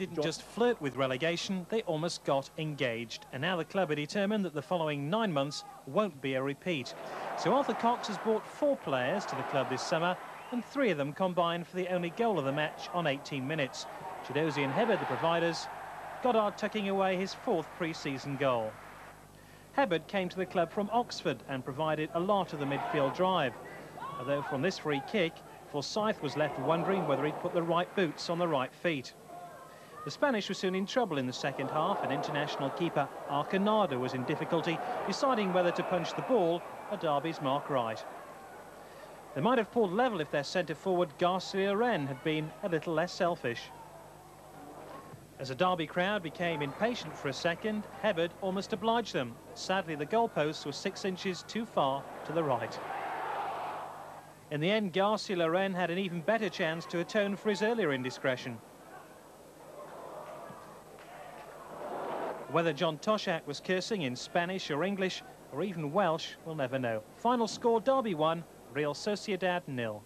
didn't just flirt with relegation, they almost got engaged. And now the club are determined that the following nine months won't be a repeat. So Arthur Cox has brought four players to the club this summer, and three of them combined for the only goal of the match on 18 minutes. Chiedozie and Hebberd, the providers, Goddard tucking away his fourth pre-season goal. Hebberd came to the club from Oxford and provided a lot of the midfield drive. Although from this free kick, Forsyth was left wondering whether he'd put the right boots on the right feet. The Spanish were soon in trouble in the second half and international keeper Arconada was in difficulty deciding whether to punch the ball at Derby's Mark Wright. They might have pulled level if their centre forward Garcia Loren had been a little less selfish. As the Derby crowd became impatient for a second, Hebberd almost obliged them. Sadly, the goalposts were six inches too far to the right. In the end, Garcia Loren had an even better chance to atone for his earlier indiscretion. Whether John Toshack was cursing in Spanish or English or even Welsh, we'll never know. Final score, Derby 1, Real Sociedad nil.